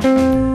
Música